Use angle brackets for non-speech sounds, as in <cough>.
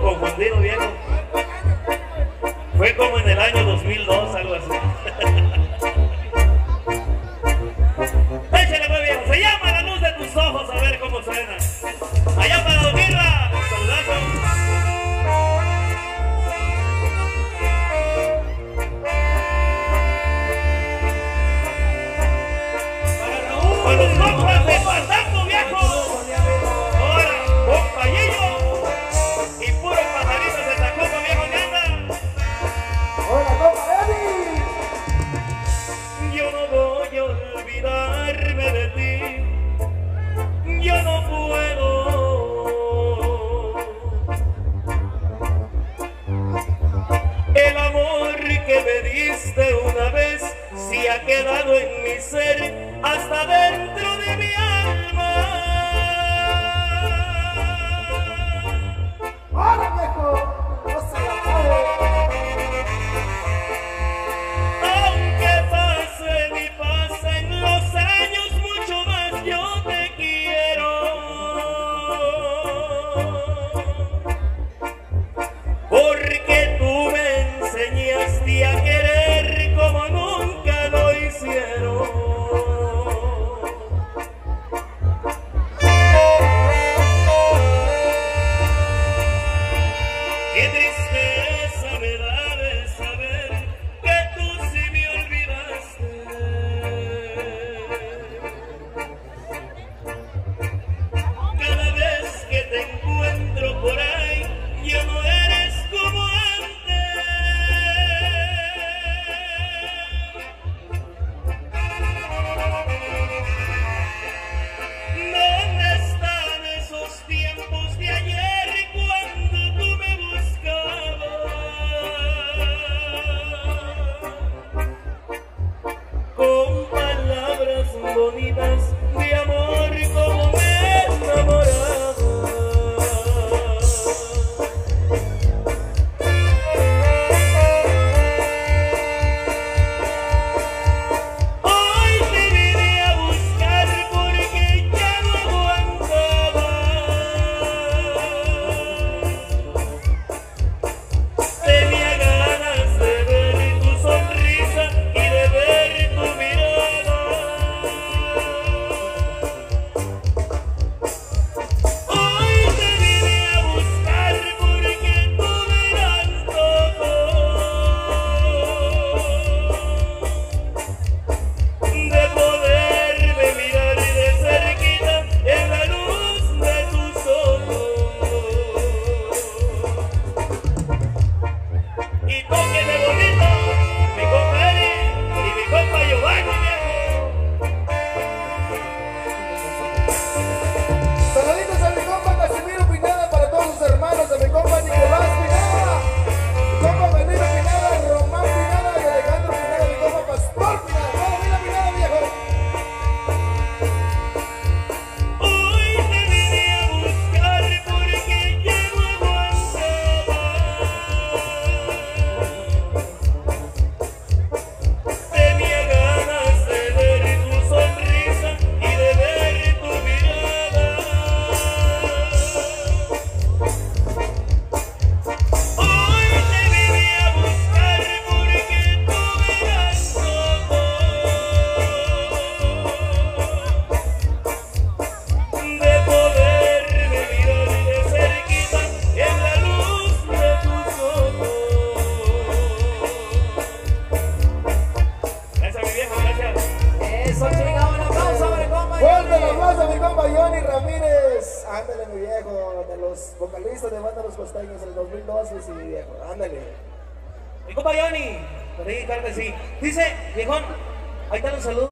confundido, viejo. Fue como en el año 2002, algo así. <laughs> Échale, pues, viejo. Se llama la luz de tus ojos, a ver cómo suena. Allá para dormirla, saludazo. Para los olvidarme de ti, ya no puedo. El amor que me diste una vez se ha quedado en mi ser hasta de happy. Eso, chica, un aplauso para a mi compa Johnny Ramírez. Ándale, mi viejo, de los vocalistas de Banda Los Costeños del 2012, sí, viejo, ándale. Mi compa Johnny, por ahí, claro que sí. Dice, viejón, ahí están los saludos.